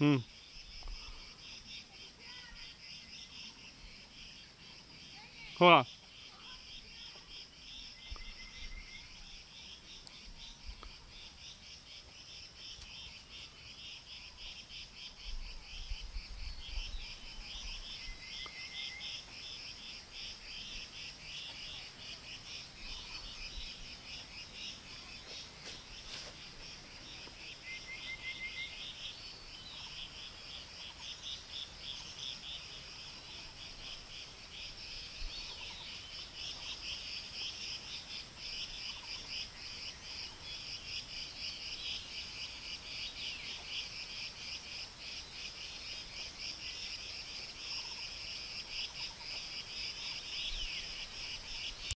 हम्म.